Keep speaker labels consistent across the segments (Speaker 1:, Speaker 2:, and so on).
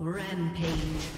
Speaker 1: Rampage.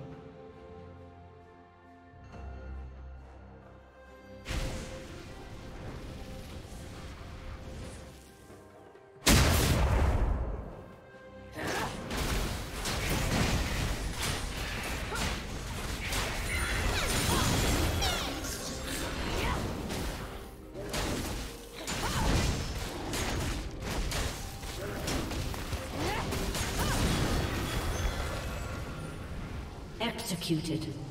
Speaker 1: Executed.